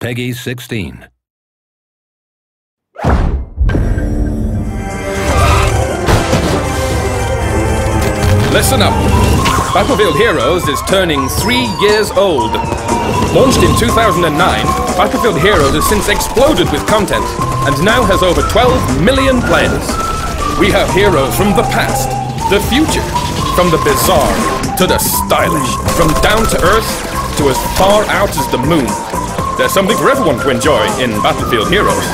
Peggy 16. Listen up. Battlefield Heroes is turning three years old. Launched in 2009, Battlefield Heroes has since exploded with content and now has over 12 million players. We have heroes from the past, the future, from the bizarre to the stylish, from down to earth to as far out as the moon. There's something for everyone to enjoy in Battlefield Heroes.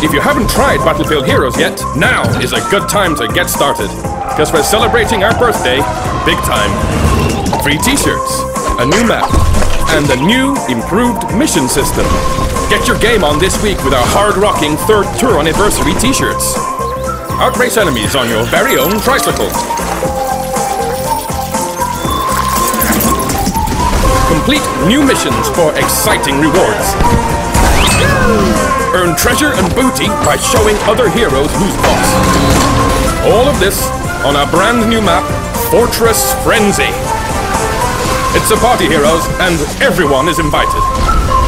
If you haven't tried Battlefield Heroes yet, now is a good time to get started. Because we're celebrating our birthday big time. Free t-shirts, a new map, and a new, improved mission system. Get your game on this week with our hard-rocking third tour anniversary t-shirts. Outrace enemies on your very own tricycle. Complete new missions for exciting rewards. Earn treasure and booty by showing other heroes who's boss. All of this on our brand new map, Fortress Frenzy. It's a party, heroes, and everyone is invited.